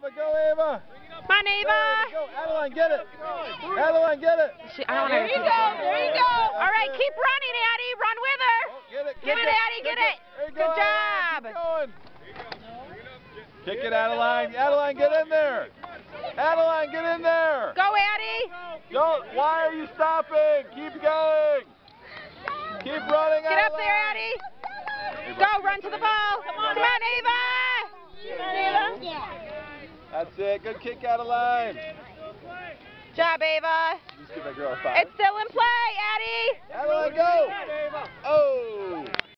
Ava, go Ava. Come on, Ava. Go, Adeline, get it. Adeline, get it. She, I don't There you go. There you go. All right, keep running, Addie. Run with her. Oh, get it. Get it, Addie, get it. Good job. keep going. Kick it, Adeline. Adeline, get in there. Adeline, get in there. Go, Addie. Don't. Why are you stopping? Keep going. Keep running, Get up there, Addie. Go, run to the ball. Come on, Ava. That's it. Good kick, Adeline. Job, Ava. Just give that girl a five. It's still in play,